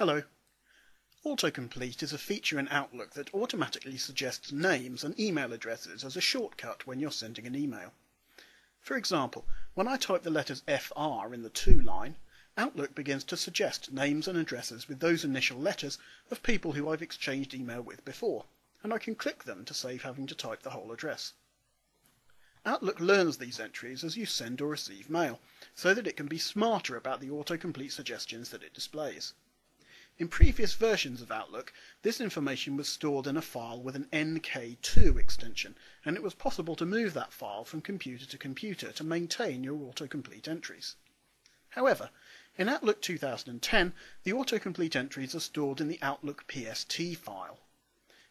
Hello. Autocomplete is a feature in Outlook that automatically suggests names and email addresses as a shortcut when you're sending an email. For example, when I type the letters FR in the To line, Outlook begins to suggest names and addresses with those initial letters of people who I've exchanged email with before, and I can click them to save having to type the whole address. Outlook learns these entries as you send or receive mail, so that it can be smarter about the autocomplete suggestions that it displays. In previous versions of Outlook, this information was stored in a file with an NK2 extension, and it was possible to move that file from computer to computer to maintain your autocomplete entries. However, in Outlook 2010, the autocomplete entries are stored in the Outlook PST file.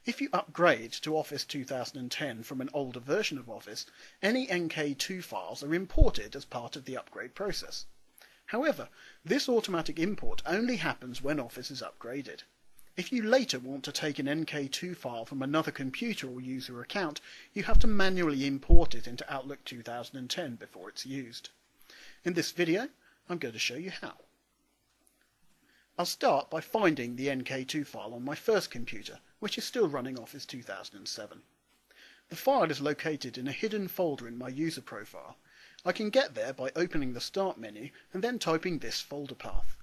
If you upgrade to Office 2010 from an older version of Office, any NK2 files are imported as part of the upgrade process. However, this automatic import only happens when Office is upgraded. If you later want to take an NK2 file from another computer or user account, you have to manually import it into Outlook 2010 before it's used. In this video, I'm going to show you how. I'll start by finding the NK2 file on my first computer, which is still running Office 2007. The file is located in a hidden folder in my user profile. I can get there by opening the Start menu and then typing this folder path.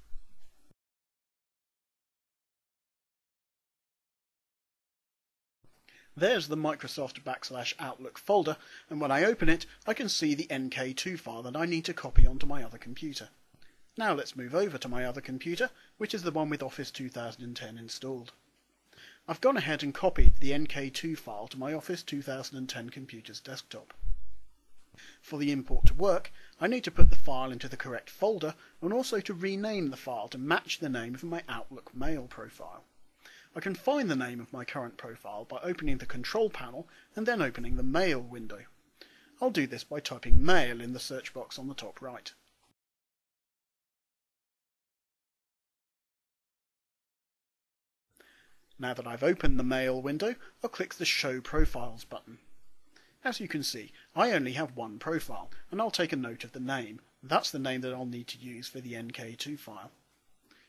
There's the Microsoft backslash Outlook folder, and when I open it, I can see the NK2 file that I need to copy onto my other computer. Now let's move over to my other computer, which is the one with Office 2010 installed. I've gone ahead and copied the NK2 file to my Office 2010 computer's desktop. For the import to work, I need to put the file into the correct folder and also to rename the file to match the name of my Outlook mail profile. I can find the name of my current profile by opening the control panel and then opening the mail window. I'll do this by typing mail in the search box on the top right. Now that I've opened the Mail window, I'll click the Show Profiles button. As you can see, I only have one profile, and I'll take a note of the name. That's the name that I'll need to use for the NK2 file.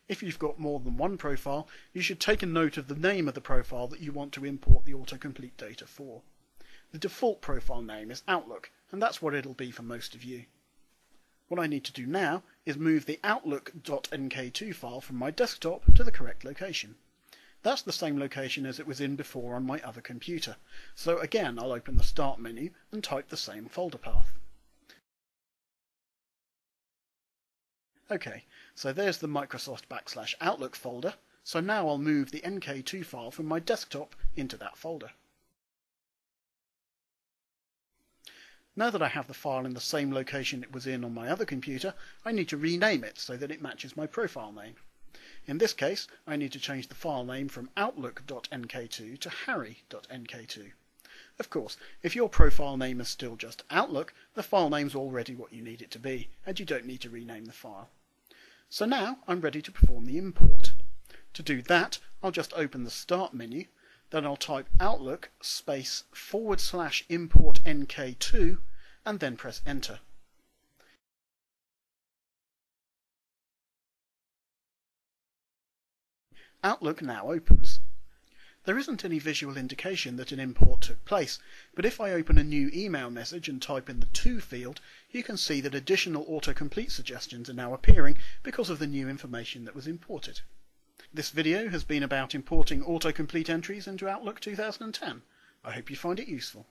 If you've got more than one profile, you should take a note of the name of the profile that you want to import the autocomplete data for. The default profile name is Outlook, and that's what it'll be for most of you. What I need to do now is move the outlook.nk2 file from my desktop to the correct location. That's the same location as it was in before on my other computer. So again, I'll open the Start menu and type the same folder path. Okay, so there's the Microsoft backslash Outlook folder. So now I'll move the NK2 file from my desktop into that folder. Now that I have the file in the same location it was in on my other computer, I need to rename it so that it matches my profile name. In this case, I need to change the file name from outlook.nk2 to harry.nk2. Of course, if your profile name is still just Outlook, the file name's already what you need it to be, and you don't need to rename the file. So now I'm ready to perform the import. To do that, I'll just open the Start menu, then I'll type Outlook space forward slash import nk2 and then press enter. Outlook now opens. There isn't any visual indication that an import took place, but if I open a new email message and type in the To field, you can see that additional autocomplete suggestions are now appearing because of the new information that was imported. This video has been about importing autocomplete entries into Outlook 2010. I hope you find it useful.